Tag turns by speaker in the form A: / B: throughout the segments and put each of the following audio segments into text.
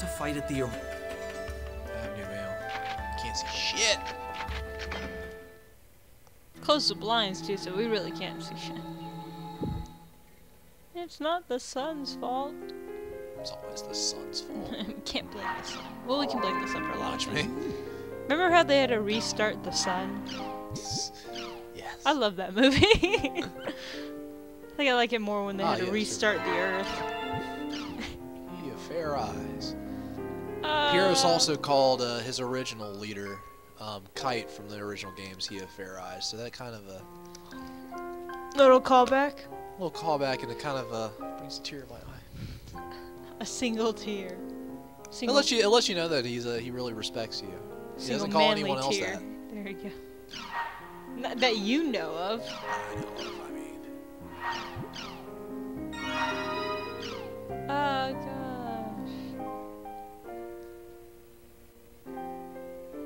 A: to fight at the arena.
B: Avenue Mail. Can't see shit.
C: Close the blinds too, so we really can't see shit. It's not the sun's fault.
B: It's always the sun's fault.
C: we can't blame the sun. Well, we can blame the sun for a lot
B: Watch
C: of
B: me.
C: things. Remember how they had to restart the sun?
B: yes.
C: I love that movie. I think I like it more when they
B: Ah,
C: had to
B: yes,
C: restart the Earth.
B: You fair eyes.
C: Uh,
B: Heroes also called uh, his original leader, um, Kite from the original games, he of fair eyes. So that kind of a
C: little callback.
B: little callback and it kind of uh, brings a tear to my eye.
C: A single tear.
B: It
C: Single,
B: lets you, you know that he's uh, he really respects you. He
C: single
B: doesn't call
C: manly
B: anyone else
C: tear.
B: that.
C: There you go. Not that you know of.
B: I know what I mean.
C: Gosh.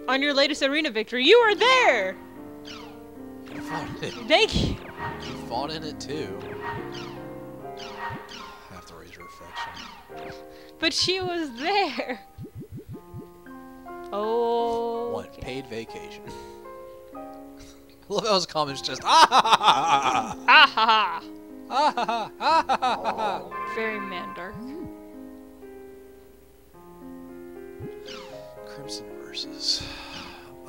C: On your latest arena victory, you were there!
B: You fought in it.
C: Thank you.
B: You fought in it too. I have to raise your affection.
C: But she was there. Oh.
B: One
C: okay.
B: paid vacation. I love how his comments just ah ha ha ha
C: Ah ha ha.
B: ha ha ha ha ha ha ha.
C: Very Mandark.
B: Crimson versus.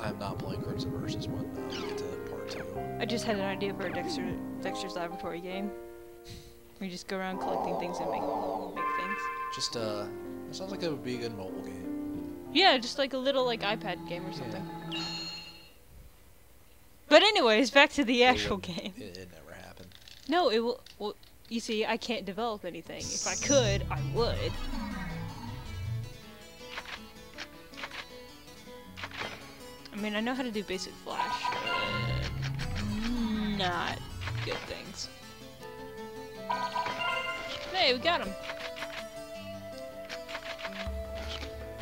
B: I am not playing Crimson versus when uh, we get to part two.
C: I just had an idea for a Dexter Dexter's Laboratory game. You just go around collecting things and make make things.
B: Just uh, it sounds like it would be a good mobile game.
C: Yeah, just like a little like iPad game or something. But anyways, back to the
B: It
C: actual
B: wouldn't-
C: game.
B: It, it never happened.
C: No, it will. Well, you see, I can't develop anything. If I could, I would. I mean, I know how to do basic Flash, not good things. Hey, we got him.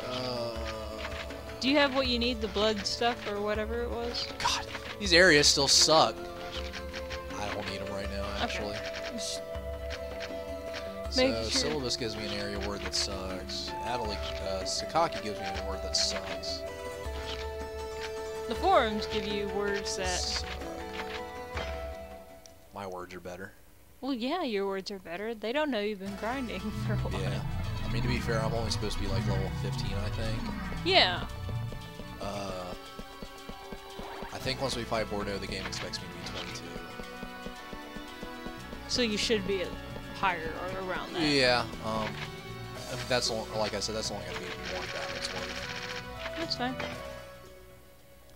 B: Uh,
C: Do you have what you need, the blood stuff or whatever it was?
B: God, these areas still suck. I don't need them right now, actually.
C: Just
B: So
C: sure-
B: Silabus gives me an area word that sucks. Atoli, uh, Sakaki gives me a word that sucks.
C: The forums give you words that.
B: My words are better.
C: Well, yeah, your words are better. They don't know you've been grinding for a while.
B: Yeah. I mean, to be fair, I'm only supposed to be like level 15, I think.
C: Yeah.
B: Uh, I think once we fight Bordeaux, the game expects me to be 22.
C: So you should be higher or around that.
B: Yeah. Um, that's like I said, that's only gonna be one battle's worth.
C: That's fine.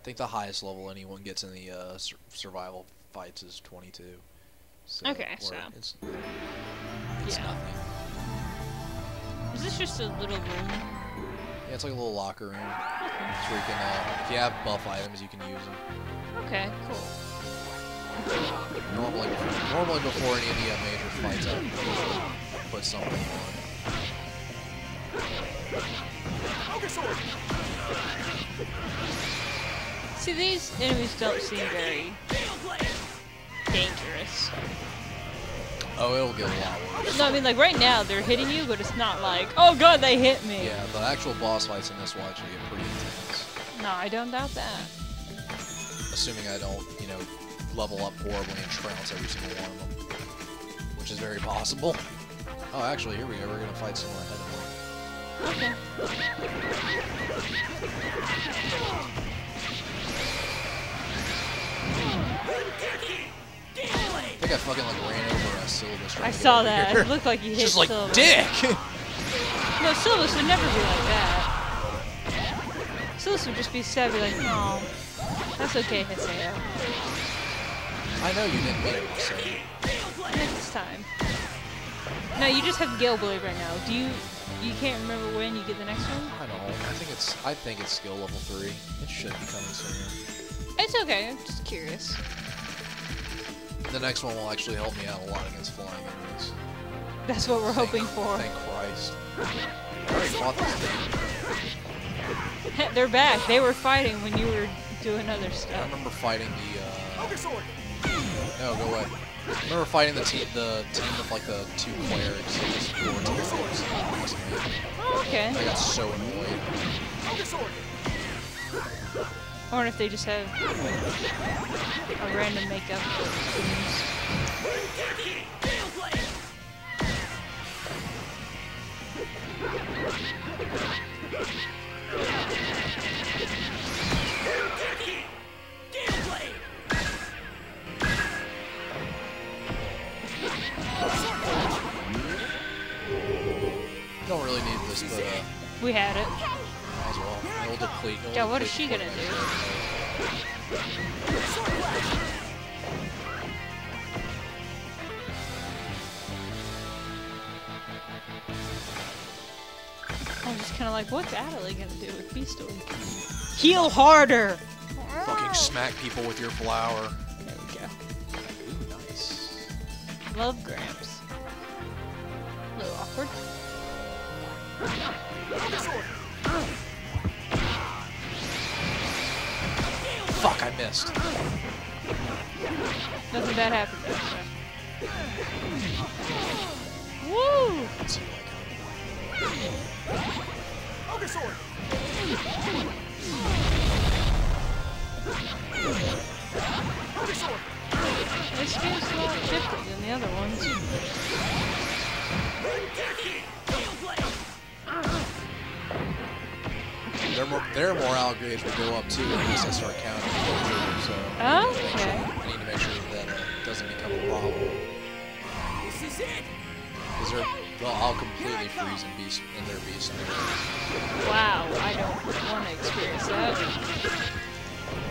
B: I think the highest level anyone gets in the uh, sur- survival fights is 22. So
C: Okay, so-
B: it's, it's
C: Yeah.
B: nothing.
C: Is this just a little room?
B: Yeah, it's like a little locker room. It's where you can, uh, if you have buff items, you can use them.
C: Okay, cool.
B: Normally, normally before any of the uh, major fights, I usually put something on.
C: See, these enemies don't seem very dangerous.
B: Oh, it'll get a lot worse.
C: No, I mean, like, right now, they're hitting you, but it's not like, oh god, they hit me.
B: Yeah, the actual boss fights in this will actually get pretty intense.
C: No, I don't doubt that.
B: Assuming I don't, you know, level up horribly and trounce every single one of them. Which is very possible. Oh, actually, here we go. We're gonna fight someone ahead of me.
C: Okay.
B: I think I fucking like ran over a Silabus.
C: I saw that. It looked like you hit
B: Just like
C: Silabus.
B: dick.
C: No, Silabus would never be like that. Silabus would just be sad, be like, oh, that's okay, Haseo.
B: I know you didn't mean it.
C: Next time. No, you just have Gale Blade right now. Do you, you can't remember when you get the next one?
B: I don't. I think it's. I think it's skill level three. It should be coming soon.
C: It's okay, I'm just curious.
B: The next one will actually help me out a lot against flying enemies.
C: That's what we're
B: Thank-
C: hoping for.
B: Thank Christ. I already fought this thing.
C: They're back. They were fighting when you were doing other stuff.
B: I remember fighting the. Uh... No, go away. I remember fighting the team, the team with like the two clerics. and just four teams. That was amazing.
C: Oh, Okay.
B: I got so annoyed.
C: Wonder if they just have a random makeup.
B: Don't really need this, but uh,
C: We had it.
B: Deplete. it'll
C: Yeah, what is she gonna do? I'm just kind of like, what's Atoli gonna do with Beastoid? Heal harder!
B: Fucking smack people with your flower.
C: There we go.
B: Ooh, nice.
C: Love Gramps.
B: Missed.
C: Nothing bad happened though. so. Woo!
B: Let's see like
C: This game's a lot different than the other ones.
B: Their, their morale gauge will go up too unless I start counting. So
C: Okay.
B: I need to make sure that that uh, doesn't become a problem.
A: This is it.
B: Because they're, well, I'll completely freeze in beast in their beast.
C: Wow, I don't want to experience that.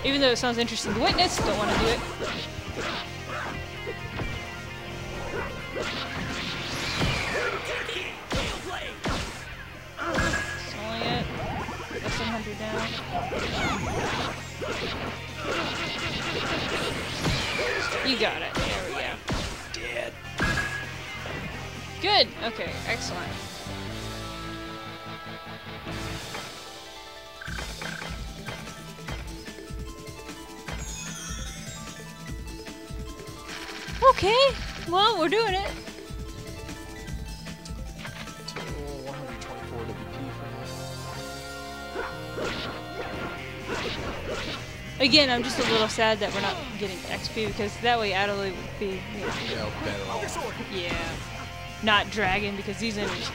C: Even though it sounds interesting to witness, don't want to do it. You got it. There we go.
B: Dead.
C: Good. Okay, excellent. Okay, well, we're doing it.
B: Total 124 WP for
C: Again, I'm just a little sad that we're not getting XP because that way Atoli would be, you know,
B: that. You know, better off.
C: yeah, not dragon because these enemies.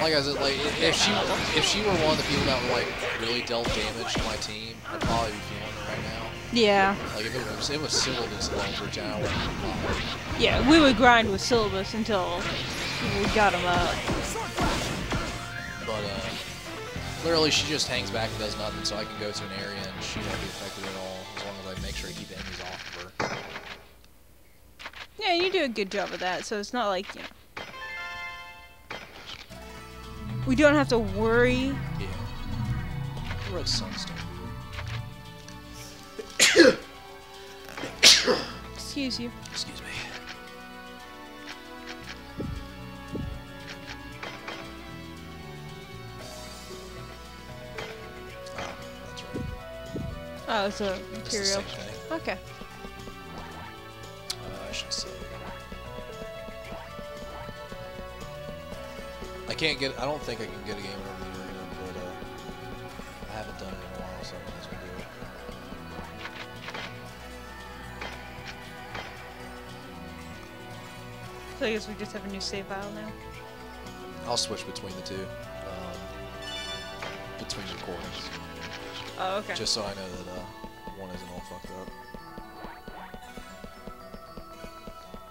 B: Like I said, like if she if she were one of the people that like really dealt damage to my team, I'd probably be feeling it right now.
C: Yeah,
B: Like if it was it was Silabus alone for town, I wouldn't be bothered.
C: yeah, we would grind with Silabus until we got them up.
B: But uh, literally she just hangs back and does nothing, so I can go to an area and she won't be affected at all as long as I make sure I keep the enemies off of her.
C: Yeah, you do a good job of that, so it's not like, you know. We don't have to worry.
B: Yeah. Red sunstone.
C: Excuse you.
B: Excuse me. Oh,
C: it's a material. Okay.
B: Uh, I should. I can't get. I don't think I can get a game over the arena, but uh, I haven't done it in a while, so I might as well do it.
C: So I guess we just have a new save file now.
B: I'll switch between the two. Um, between recordings,
C: Oh, okay.
B: just so I know that uh, one isn't all fucked up.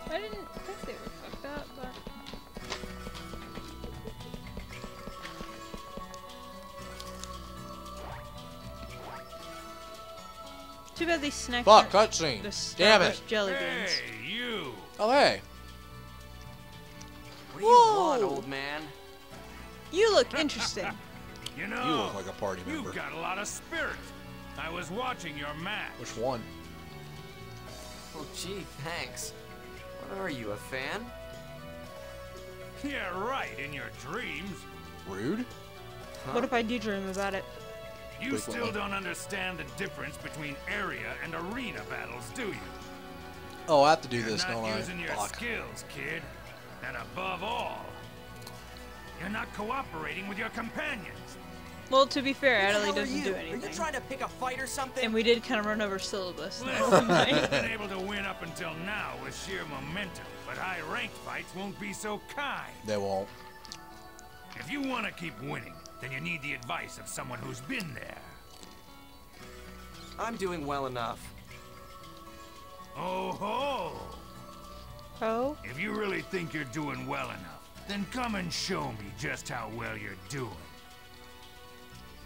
C: I didn't think they were fucked up, but. Too bad they snacked
B: Fuck, cutscene!
C: the
B: Damn it!
C: Jelly beans.
D: Hey, you!
B: Oh hey!
A: What do you want, old man?
C: You look interesting.
D: You know,
B: You look like a party member.
D: you've got a lot of spirit. I was watching your match.
B: Which one?
A: Oh, gee, thanks. What are you, a fan?
D: Yeah, right, in your dreams.
B: Rude?
C: What if I do dream about it?
D: You
B: Wait,
D: still
B: what?
D: don't understand the difference between area and arena battles, do you?
B: Oh, I have to do
D: You're
B: this,
D: not
B: don't I?
D: using your
B: Fuck.
D: skills, kid. And above all, You're not cooperating with your companions.
C: Well, to be fair,
A: Who the Atoli
C: doesn't
A: you?
C: do
A: Are you
C: anything.
A: trying to pick a fight or something?
C: And we did kind of run over Silabus.
D: Listen, you've been able to win up until now with sheer momentum, but high-ranked fights won't be so kind.
B: They won't.
D: If you want to keep winning, then you need the advice of someone who's been there.
A: I'm doing well enough.
D: Oh ho!
C: Oh?
D: If you really think you're doing well enough, then come and show me just how well you're doing.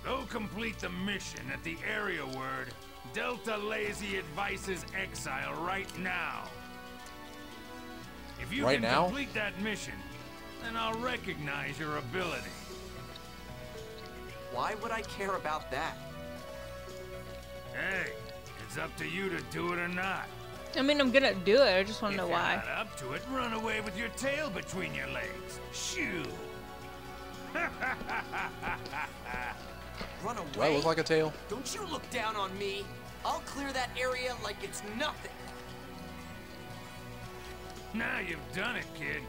D: Go complete the mission at the area word Delta Lazy Advices Exile right now. If you
B: Right
D: can
B: now?
D: complete that mission, then I'll recognize your ability.
A: Why would I care about that?
D: Hey, it's up to you to do it or not.
C: I mean, I'm gonna do it. I just want to know
D: you're
C: why.
D: not up to it, run away with your tail between your legs. Shoo!
A: Run away?
B: Do I look like a tail?
A: Don't you look down on me. I'll clear that area like it's nothing.
D: Now you've done it, kid.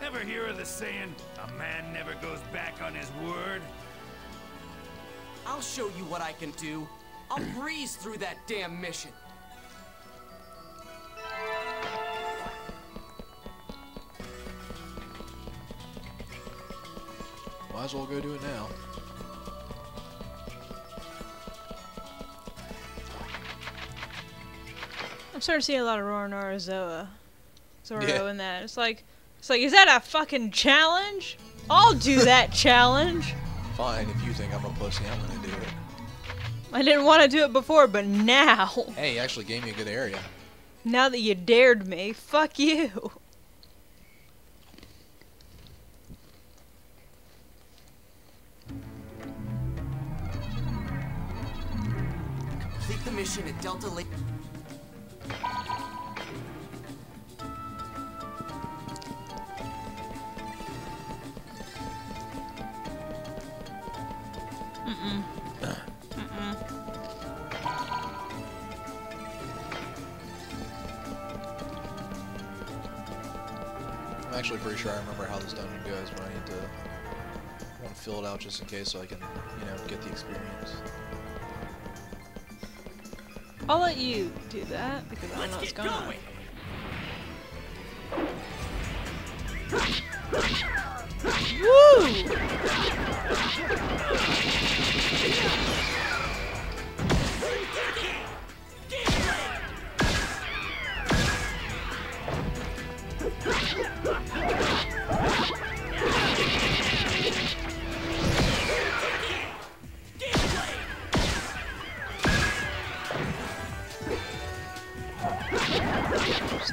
D: Ever hear of the saying, a man never goes back on his word?
A: I'll show you what I can do. I'll breeze through that damn mission.
B: Might as well go do it now.
C: Starting to see a lot of Roronoa Zoa. Zoro
B: Yeah.
C: in that. It's like, it's like, is that a fucking challenge? I'll do that challenge.
B: Fine, if you think I'm a pussy, I'm gonna do it.
C: I didn't want to do it before, but now,
B: Hey, you actually gave me a good area.
C: now that you dared me, fuck you.
A: Complete the mission at Delta Lake.
B: I'm actually pretty sure I remember how this dungeon goes, but I need to I want to fill it out just in case so I can, you know, get the experience.
C: I'll let you do that because I don't know what's going on. Woo! So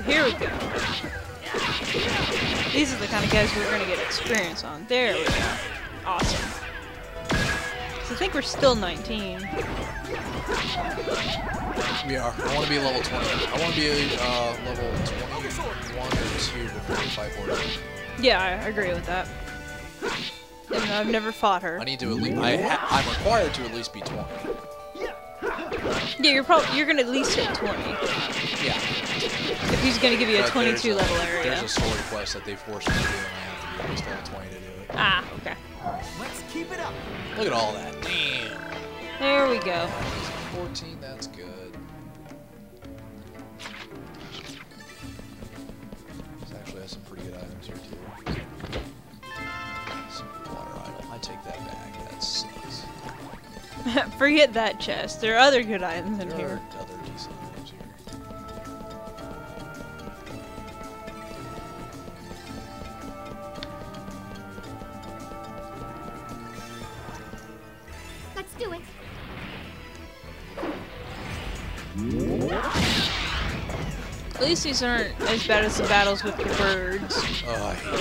C: here we go. These are the kind of guys we're gonna get experience on. There we go. Awesome. So I think we're still 19.
B: We are. I want to be level 20. I want to be uh, level 21 or 2 before we fight for it.
C: Yeah, I agree with that. Though I've never fought her.
B: I need to at least. I ha I'm required to at least be 20.
C: Yeah, you're probably you're gonna at least hit 20
B: Yeah.
C: if he's gonna give you a
B: But there's
C: 22 level area.
B: There's a story quest that they forced me to do, and I have to be at least level 20 to do it.
C: Ah, okay.
A: Let's keep it up.
B: Look at all that. Damn.
C: There we go.
B: 14, that's good. This actually has some pretty good items here, too. Some water idol. I take that back. That sucks.
C: Forget that chest. There are other good items in
B: There
C: here. These aren't as bad as the battles with the birds.
B: Oh, I hate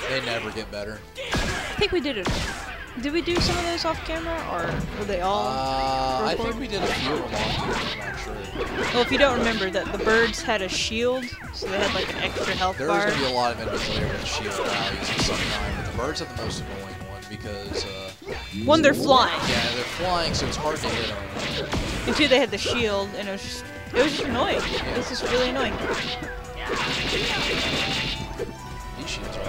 B: those. They never get better.
C: I think we did it. Did we do some of those off camera, or were they all?
B: Uh, I think we did a few of them I'm not sure.
C: well, if you don't remember that the birds had a shield, so they had like an extra health
B: There's
C: bar.
B: going to be a lot of enemies later with shield values at some time, but the birds are the most annoying one because, uh,
C: One, they're flying,
B: yeah, they're flying, so it's hard to hit them.
C: and two, they had the shield, and it was just, it was just annoying. It was just really annoying.
B: These shields are.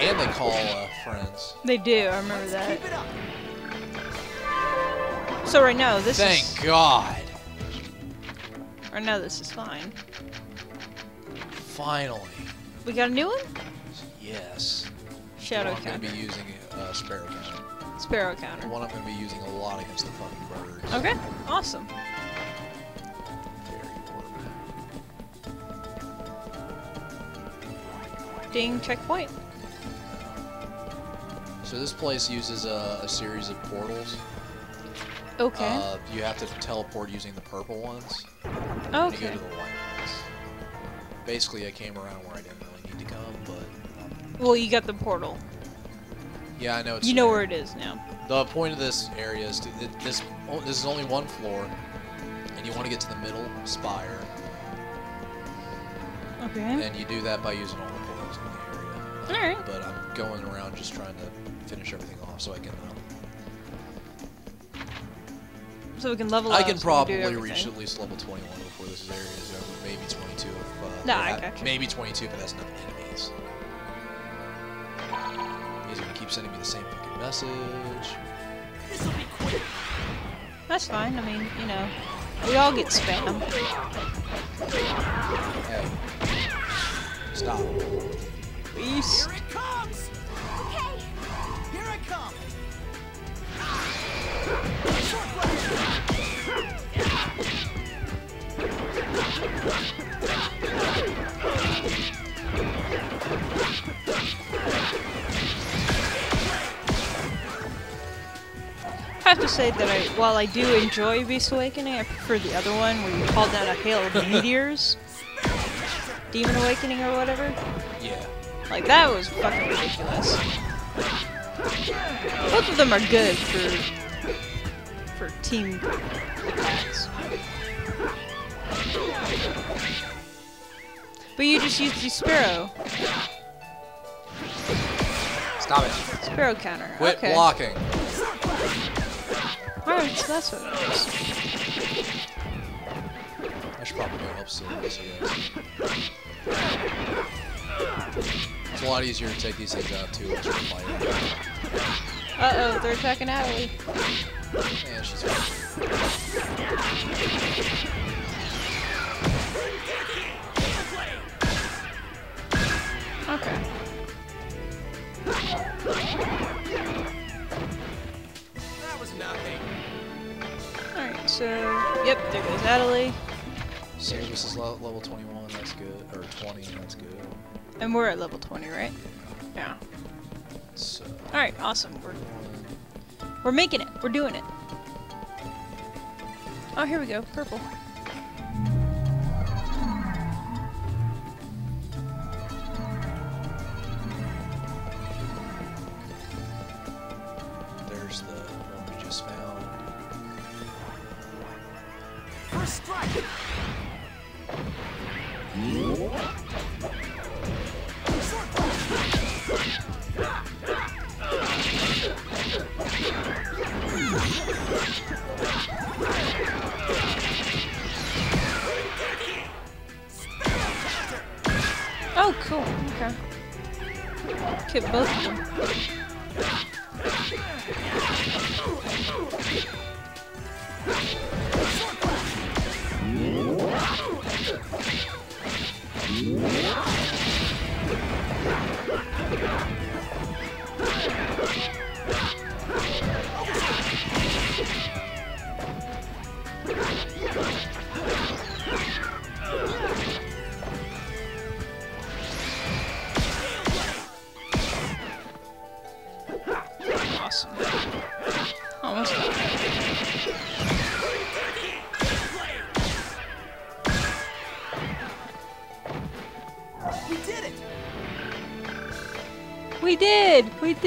B: And they call uh, friends.
C: They do. I remember that.
A: Keep it up.
C: So right now this is
B: Thank
C: is
B: God.
C: Right now this is fine.
B: Finally.
C: We got a new one.
B: Yes.
C: Shadow
B: the one I'm going to be using uh, Sparrow Counter.
C: Sparrow
B: The
C: counter.
B: one I'm going to be using a lot against the fucking birds.
C: Okay. Awesome. Ding checkpoint.
B: So this place uses a, a series of portals.
C: Okay.
B: Uh, you have to teleport using the purple ones. Go
C: okay.
B: to the white ones. Basically, I came around where I didn't really need to come, but
C: Well, you got the portal.
B: yeah, I know it's.
C: You know where it is now.
B: The point of this area is to, it, this. This is only one floor, and you want to get to the middle spire,
C: Okay.
B: and you do that by using all the portals in the area.
C: All right.
B: But I'm going around just trying to finish everything off so I can. Um,
C: So we can level
B: I
C: up.
B: can
C: so can do
B: probably reach at least level 21 before this area is over. Maybe 22 if. Uh,
C: No, I gotcha.
B: Maybe 22 if that's enough enemies. He's gonna keep sending me the same fucking message.
A: This'll be quick.
C: That's fine. I mean, you know, we all get spam.
B: Hey. Stop.
C: Beast. Have to say that I, while I do enjoy Beast Awakening, I prefer the other one where you call down a hail of meteors. Demon Awakening or whatever.
B: Yeah.
C: Like that was fucking ridiculous. Both of them are good for for team attacks. But you just used the Sparrow.
B: Stop it.
C: Sparrow counter.
B: Quit
C: okay.
B: blocking.
C: Alright, so that's what it is.
B: I should probably go help I guess. It's a lot easier to take these things out too once you're fighting.
C: Uh oh, they're attacking Atoli.
B: And she's fine.
C: So yep, there goes Atoli.
B: So this is level 21, that's good. Or 20, that's good.
C: And we're at level 20, right? Yeah.
B: So,
C: Alright, awesome. We're we're making it. We're doing it. Oh, here we go. Purple.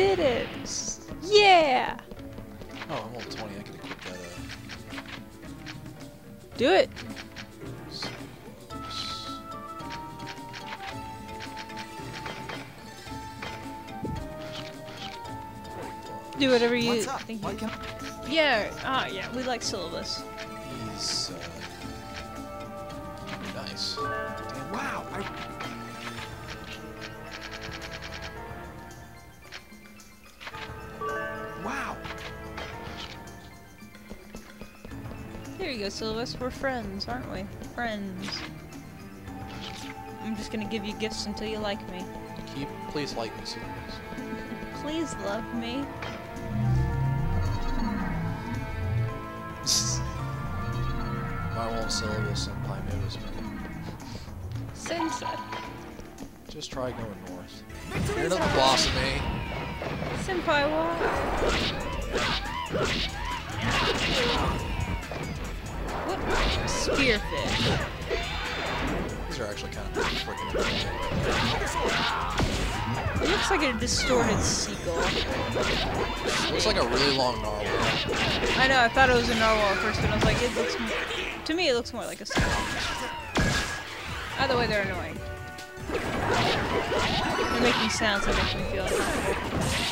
A: Did! It!
C: Yeah!
B: Oh, I'm level 20, I can equip that uh,
C: Do it! Do whatever you
A: up?
C: think you... Yeah, ah, yeah, we like
A: Silabus.
C: There you go. We're friends, aren't we? Friends. I'm just gonna give you gifts until you like me.
B: Keep, please like me, Silabus.
C: Please love me.
B: Why won't Silabus and Pi notice me?
C: Sensei.
B: Just try going north. You're not the boss of me.
C: Senpai, why? What? Spearfish.
B: These are actually kind of freaking.
C: It looks like a distorted seagull.
B: Looks like a really long narwhal.
C: I know, I thought it was a narwhal at first, but I was like, it looks... To me, it looks more like a seagull. Either way, they're annoying. They're making sounds that make me feel uncomfortable.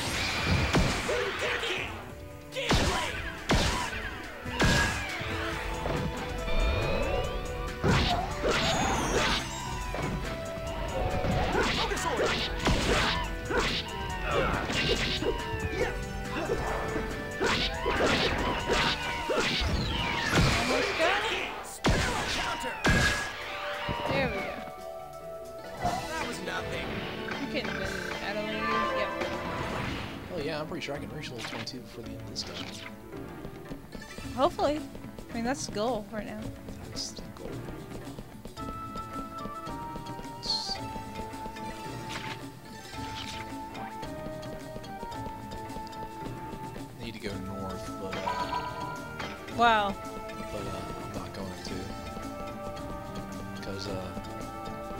B: Pretty sure I can reach level 22 before the end of this dungeon.
C: Hopefully. I mean, that's the goal right now.
B: That's the goal. Need to go north, but uh,
C: Wow.
B: but uh, I'm not going to because uh,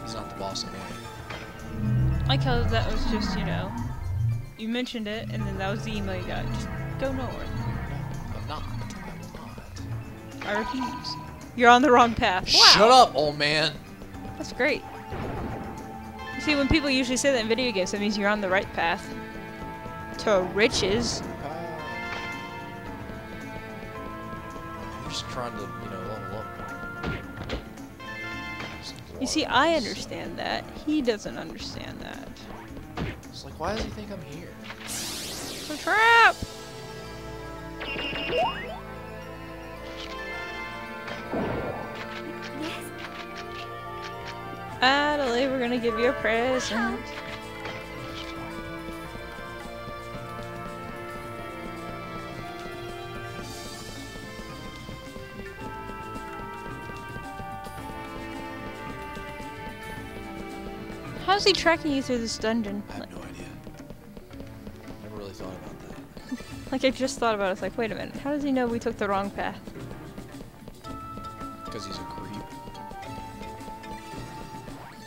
B: he's not the boss.
C: I like how that was just, you know, you mentioned it, and then that was the email you got. Just go north.
B: I'm not. I will not.
C: I refuse. You're on the wrong path. Wow.
B: Shut up, old man.
C: That's great. You see, when people usually say that in video games, that means you're on the right path. To riches.
B: I'm just trying to, you know, level up.
C: You see, I understand that. He doesn't understand that.
B: It's like, why does he think I'm here?
C: It's a trap! Atoli, we're gonna give you a present. How's he tracking you through this dungeon?
B: I
C: Like I just thought about it. It's like, wait a minute. How does he know we took the wrong path?
B: Because he's a creep.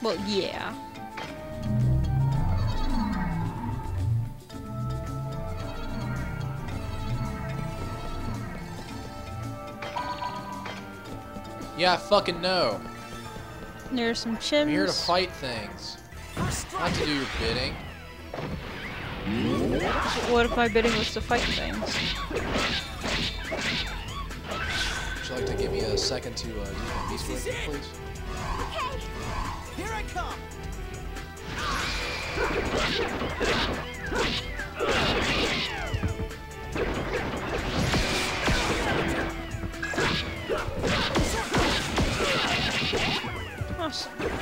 C: Well, yeah.
B: Yeah, I fucking know.
C: There's some
B: I'm here to fight things. Not to do your bidding.
C: What if my bidding was to fight things?
B: Would you like to give me a second to uh, do my beast work, please?
A: Here I come.
C: Awesome.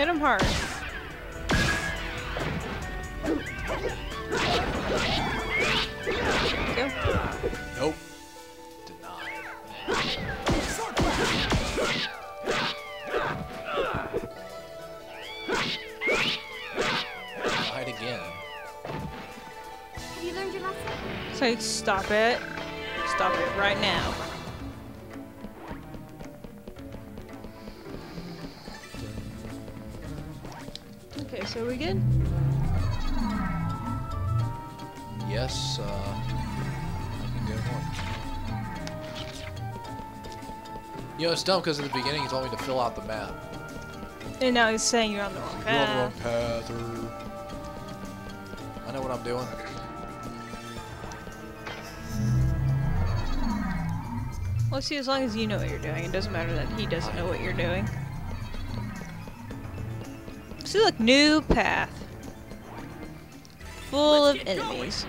C: Hit him hard.
B: Nope. Denied. Denied again.
E: Have you learned your lesson?
C: So stop it. Stop it right now. So we good?
B: Yes, uh, good one. You know, it's dumb because in the beginning he told me to fill out the map.
C: And now he's saying you're on the wrong
B: You're on the wrong
C: path.
B: path. I know what I'm doing.
C: Well, see, as long as you know what you're doing, it doesn't matter that he doesn't know what you're doing. See, look, new path. Full
A: Let's
C: of
A: get going.
C: enemies.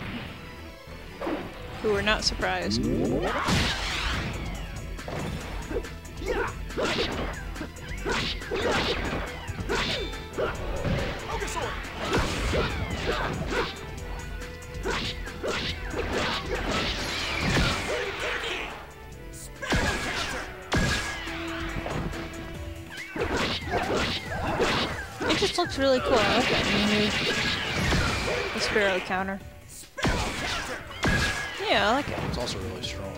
C: Who are not surprised. It just looks really cool. I like that new move. The sparrow counter. Yeah, I like it.
B: It's also really strong.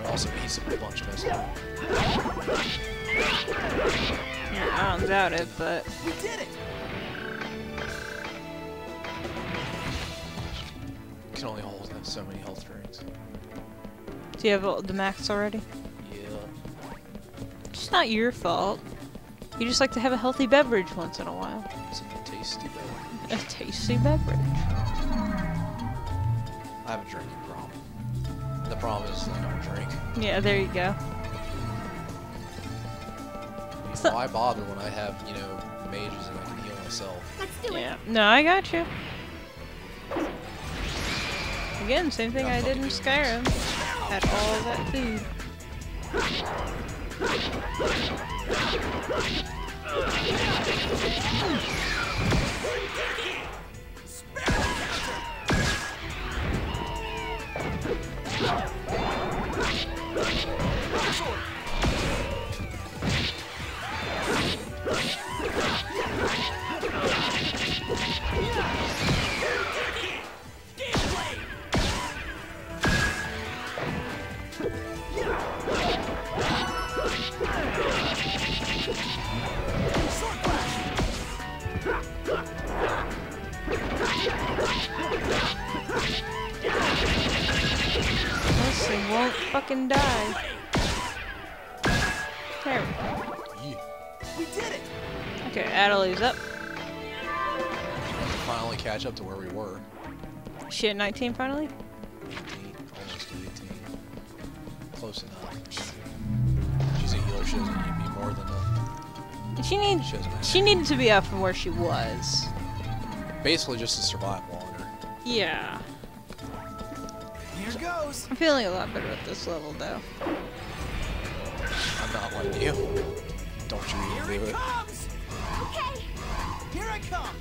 B: It also eats a bunch of missiles.
C: Yeah, I don't doubt it, but
A: We did it!
B: Can only hold so many health drinks.
C: do you have the max already?
B: Yeah.
C: It's not your fault. You just like to have a healthy beverage once in a while.
B: It's a tasty beverage.
C: A tasty beverage.
B: I have a drinking problem. The problem is I don't drink.
C: Yeah, there you go. So-
B: why bother when I have, you know, mages and I can heal myself?
E: Let's do
C: Yeah.
E: it.
C: No, I got you. Again, same thing I did in Skyrim. Had all that food. This fucking die. There we go.
A: We did it!
C: Okay, Atoli's up.
B: Finally catch up to where we were.
C: She at 19 finally?
B: 18, almost 18. Close enough. She's a healer, she doesn't need be more than a...
C: She need
B: She
C: she needed to be up from where she was.
B: Basically just to survive longer.
C: Yeah.
A: Here goes!
C: I'm feeling a lot better at this level though.
B: I'm not letting you. Don't you
A: Here
B: even do
A: it
B: it.
A: comes!
E: Okay.
A: Here I come!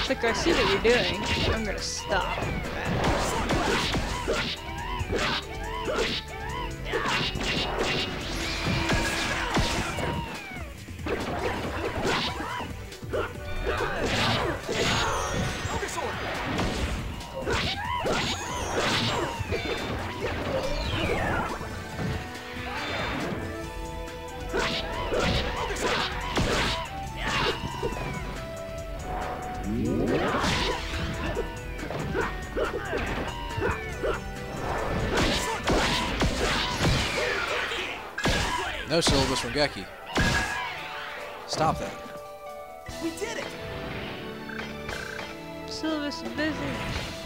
C: It's like I see what you're doing. I'm gonna stop.
B: No Silabus from Geki. Stop that.
A: We did it!
C: Silabus is busy.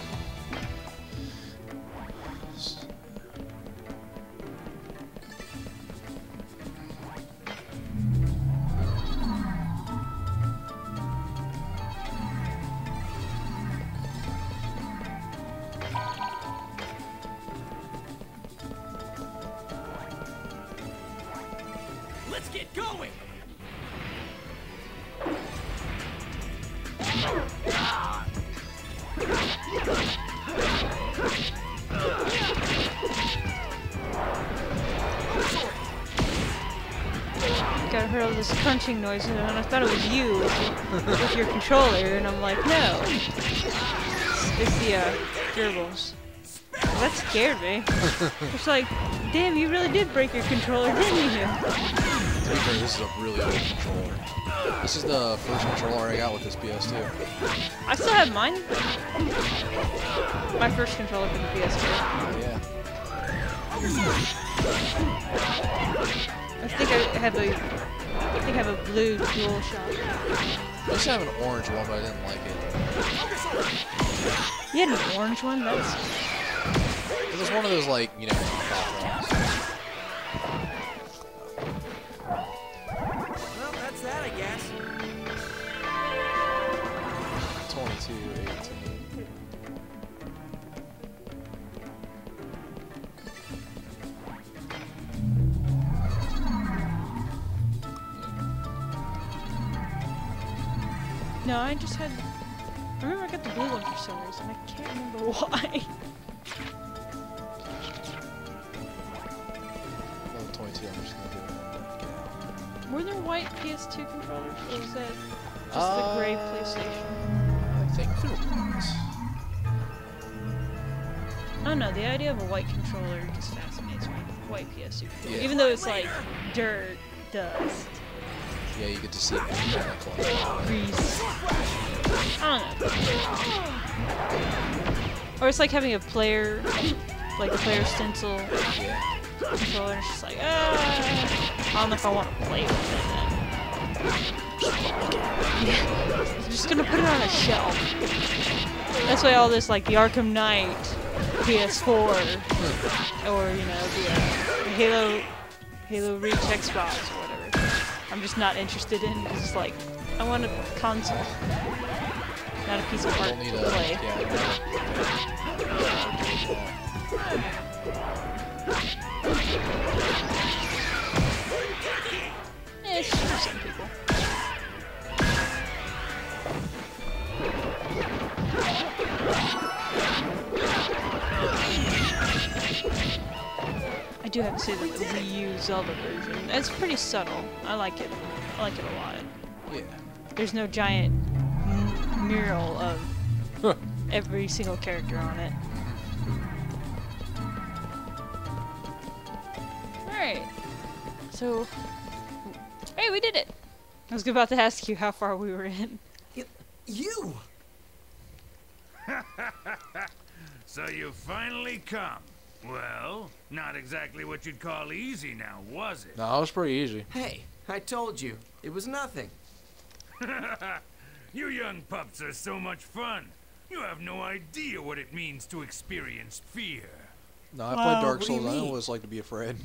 C: Crunching noise and I thought it was you with your, controller and I'm like, no. It's, it's the uh, gerbils. that scared me. it's like, damn, you really did break your controller, didn't you?
B: Fair, this is a really old controller. This is the first controller I got with this PS2.
C: I still have mine. My first controller for the PS2.
B: Oh, yeah.
C: I think I have a, I think I have a blue dual shock.
B: I used to have an orange one, but I didn't like it.
C: You had an orange one? That's
B: It was one of those, like, you know,
C: no. I just had. I remember I got the blue one for some reason. I can't remember why.
B: Level 22, I'm just gonna do it.
C: Were there white PS2 controllers, or was that just the gray
B: Uh,
C: PlayStation?
B: I think there was.
C: I don't know. The idea of a white controller just fascinates me. White PS2 controller,
B: Yeah.
C: even though it's like dirt, dust,
B: Yeah, you get to see it kind of like,
C: grease. I don't know. Or it's like having a player, like a player stencil
B: yeah.
C: controller. It's just like, ah, I don't know if I want to play with it. Then. I'm just gonna put it on a shelf. That's why all this like the Arkham Knight PS4 or you know the, uh, Halo Halo Reach Xbox or whatever. I'm just not interested in. It's just like I want a console, not a piece of art to play.
B: Yeah,
C: do have to say that the Wii U Zelda version, it's pretty subtle. I like it. I like it a lot.
B: yeah.
C: There's no giant m- mural of
B: Huh.
C: every single character on it. Alright. So, hey, we did it! I was about to ask you how far we were in.
A: You!
D: So you finally come. Well, not exactly what you'd call easy now, was it?
B: No, it was pretty easy.
A: Hey, I told you. It was nothing.
D: You young pups are so much fun. You have no idea what it means to experience fear.
B: No, I
A: Well,
B: played Dark
A: you
B: Souls. I know
A: mean?
B: what it's like to be afraid.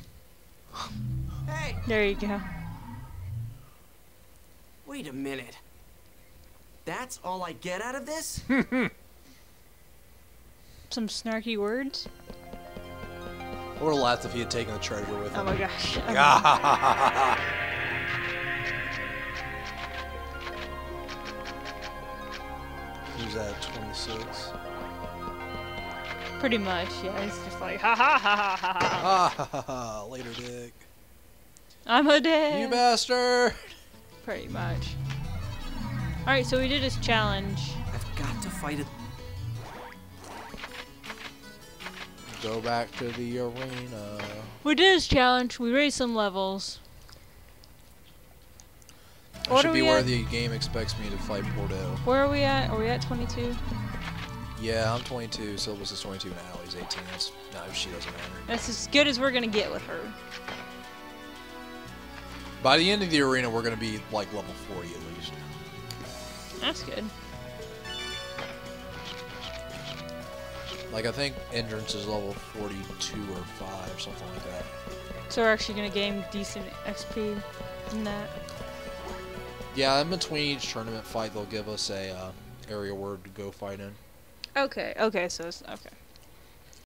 A: Hey,
C: There you go.
A: wait a minute. That's all I get out of this?
C: Some snarky words.
B: I would have laughed if he had taken the treasure with him.
C: Oh my gosh.
B: Who's that? 26.
C: Pretty much, yeah. It's just like, ha ha ha ha ha ha.
B: Ah, ha, ha, ha. later, Dick.
C: I'm a dead.
B: You bastard!
C: Pretty much. Alright, so we did this challenge.
A: I've got to fight it.
B: Go back to the arena.
C: We did this challenge. We raised some levels.
B: That
C: What
B: should be
C: we
B: where
C: at?
B: the game expects me to fight Porto.
C: Where are we at? Are we at 22?
B: Yeah, I'm 22. Silabus is 22 now. He's 18. That's no, she doesn't matter.
C: That's as good as we're gonna get with her.
B: By the end of the arena, we're gonna be like level 40 at least.
C: That's good.
B: Like I think Endrance is level 42 or 5 or something like that.
C: So we're actually gonna gain decent XP in that.
B: Yeah, in between each tournament fight, they'll give us a uh, area word to go fight in.
C: Okay, okay, so it's okay.